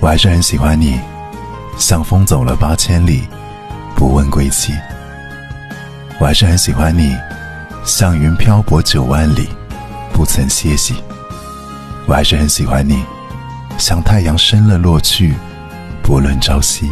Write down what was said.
我还是很喜欢你像风走了八千里不问归期。我还是很喜欢你像云漂泊九万里不曾歇息。我还是很喜欢你像太阳升了落去不论朝夕。